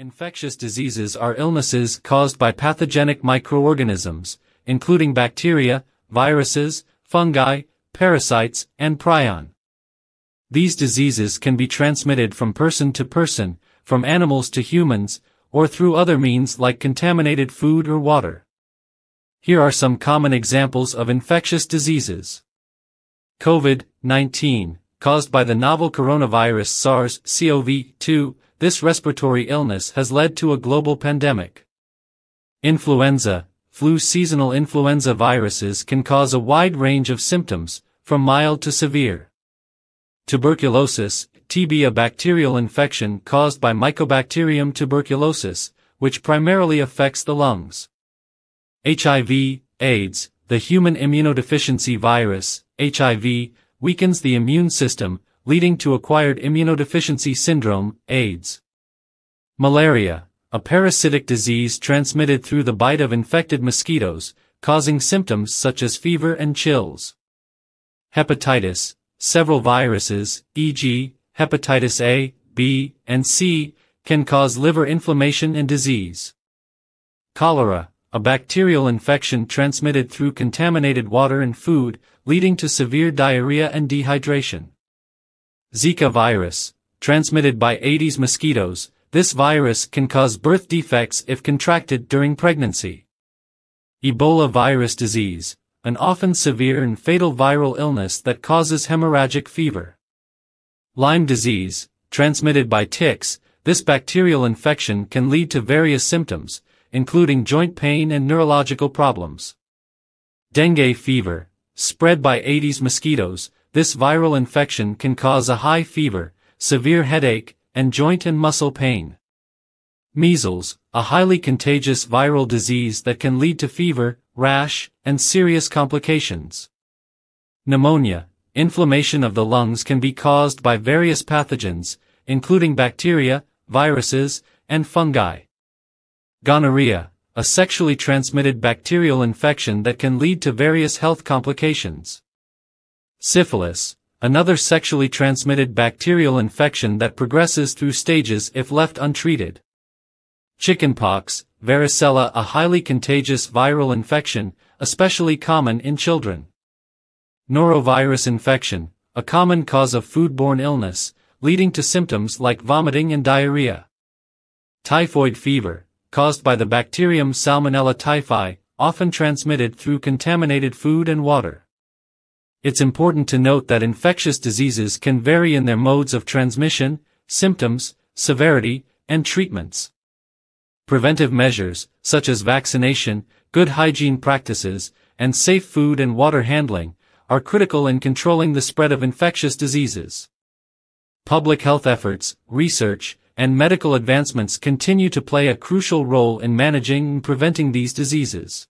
Infectious diseases are illnesses caused by pathogenic microorganisms, including bacteria, viruses, fungi, parasites, and prion. These diseases can be transmitted from person to person, from animals to humans, or through other means like contaminated food or water. Here are some common examples of infectious diseases. COVID-19, caused by the novel coronavirus SARS-CoV-2, this respiratory illness has led to a global pandemic. Influenza, flu seasonal influenza viruses can cause a wide range of symptoms, from mild to severe. Tuberculosis, TB a bacterial infection caused by Mycobacterium tuberculosis, which primarily affects the lungs. HIV, AIDS, the human immunodeficiency virus, HIV, weakens the immune system, leading to acquired immunodeficiency syndrome, AIDS. Malaria, a parasitic disease transmitted through the bite of infected mosquitoes, causing symptoms such as fever and chills. Hepatitis, several viruses, e.g., hepatitis A, B, and C, can cause liver inflammation and disease. Cholera, a bacterial infection transmitted through contaminated water and food, leading to severe diarrhea and dehydration. Zika virus, transmitted by Aedes mosquitoes, this virus can cause birth defects if contracted during pregnancy. Ebola virus disease, an often severe and fatal viral illness that causes hemorrhagic fever. Lyme disease, transmitted by ticks, this bacterial infection can lead to various symptoms, including joint pain and neurological problems. Dengue fever, spread by Aedes mosquitoes, this viral infection can cause a high fever, severe headache, and joint and muscle pain. Measles, a highly contagious viral disease that can lead to fever, rash, and serious complications. Pneumonia, inflammation of the lungs can be caused by various pathogens, including bacteria, viruses, and fungi. Gonorrhea, a sexually transmitted bacterial infection that can lead to various health complications. Syphilis, another sexually transmitted bacterial infection that progresses through stages if left untreated. Chickenpox, varicella a highly contagious viral infection, especially common in children. Norovirus infection, a common cause of foodborne illness, leading to symptoms like vomiting and diarrhea. Typhoid fever, caused by the bacterium Salmonella typhi, often transmitted through contaminated food and water. It's important to note that infectious diseases can vary in their modes of transmission, symptoms, severity, and treatments. Preventive measures, such as vaccination, good hygiene practices, and safe food and water handling, are critical in controlling the spread of infectious diseases. Public health efforts, research, and medical advancements continue to play a crucial role in managing and preventing these diseases.